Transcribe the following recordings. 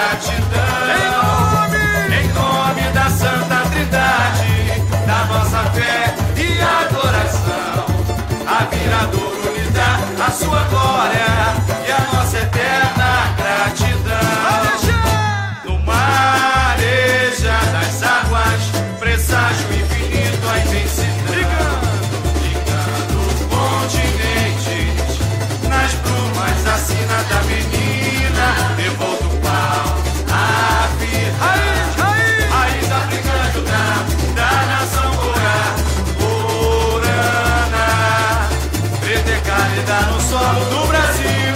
got you. carro do Brasil,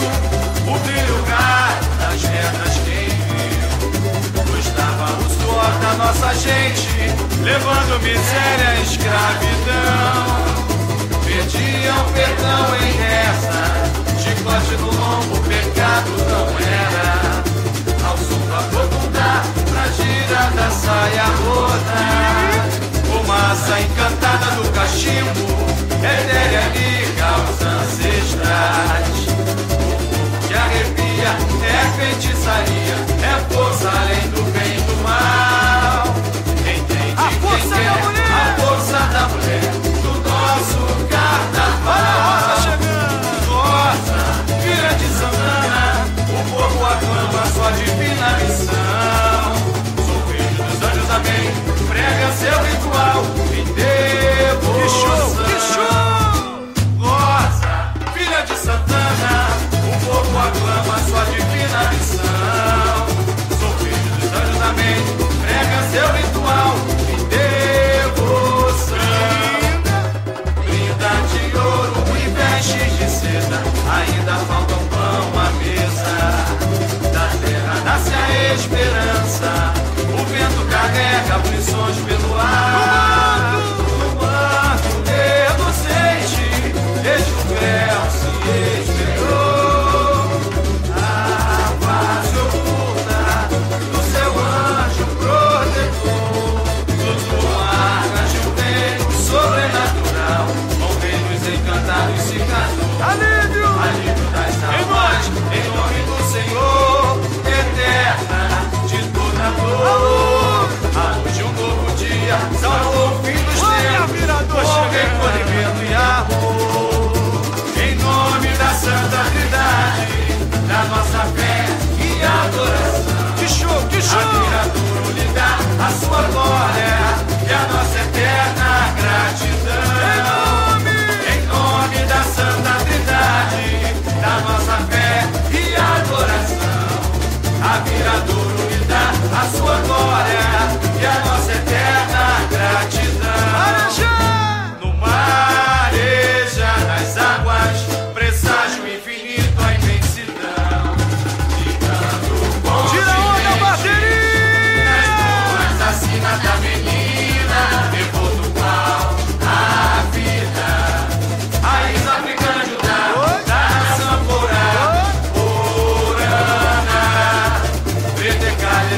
o brilho lugar das retas quem viu. Gostava o suor da nossa gente, levando miséria e escravidão. Pediam perdão em reza, chicote no lombo, pecado não era. Ao som da bocundá, na gira da saia roda, fumaça encantada do cachimbo, é feitiçaria, é força além do bem e do mal. Entende A força quem da quer mulher! a força da mulher do nosso carnaval. Rosa, filha de Santana, o povo aclama sua divina missão.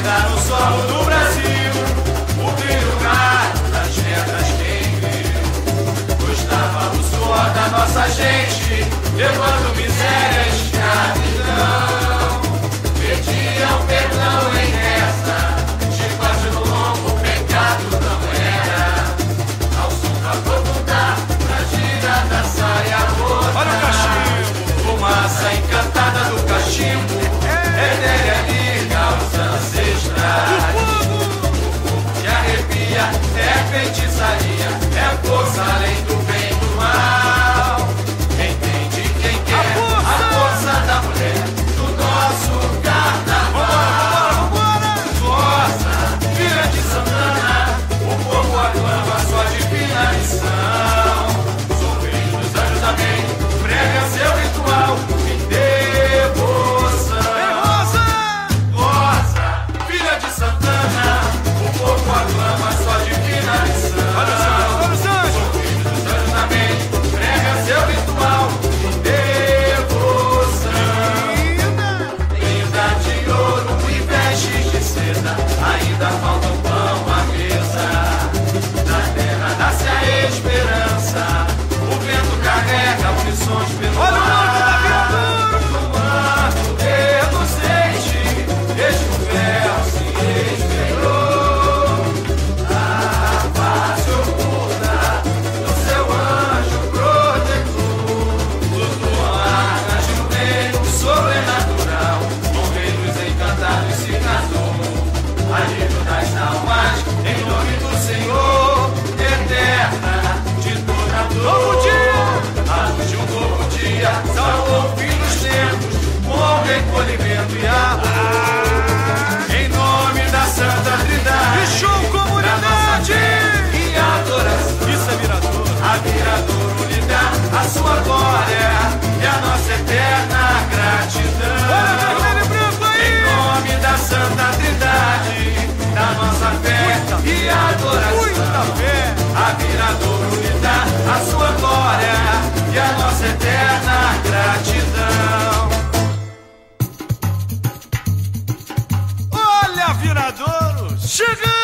dar o sol do Brasil, o primeiro lugar das terras quem viu. Gostava o suor da nossa gente, levando misérias e escravidão. ainda falta acolhimento e a Matadouro. Chegamos!